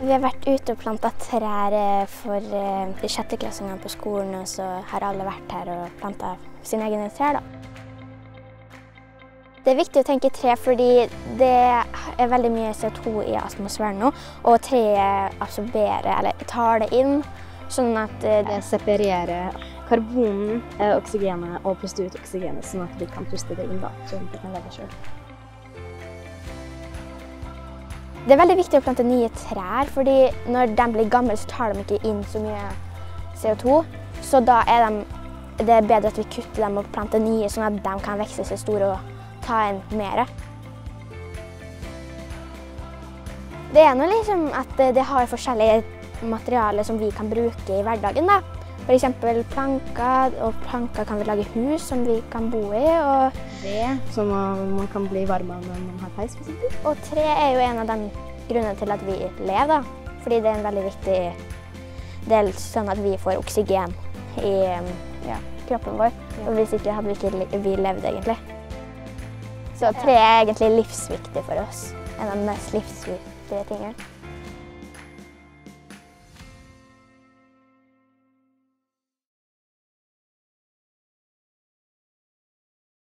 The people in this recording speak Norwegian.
Vi har vært ute og planta trær eh, for eh, de sjetteklassingene på skolen, og så har alle vært her og planta sine egne trær. da. Det er viktig å tenke tre fordi det er veldig mye CO2 i atmosfæren nå, og treet absorberer, eller tar det inn, sånn at eh, Det separerer karbonen, oksygenet, og puster ut oksygenet, sånn at vi kan puste det inn, da, så vi kan leve selv. Det er veldig viktig å plante nye trær, fordi når de blir gamle, så tar de ikke inn så mye CO2. Så da er de, det er bedre at vi kutter dem og planter nye, sånn at de kan vokse seg store og ta inn mer. Det er nå liksom at det har forskjellige materialer som vi kan bruke i hverdagen. da. F.eks. planker, og planker kan vi lage hus som vi kan bo i. Og Ved, som man kan bli varm av når man har peis, eksempel. Og tre er jo en av de grunnene til at vi lever, da. Fordi det er en veldig viktig del, sånn at vi får oksygen i ja, kroppen vår. Og hvis ikke hadde vi ikke vi levd, egentlig. Så tre er egentlig livsviktig for oss. En av de mest livsviktige tingene.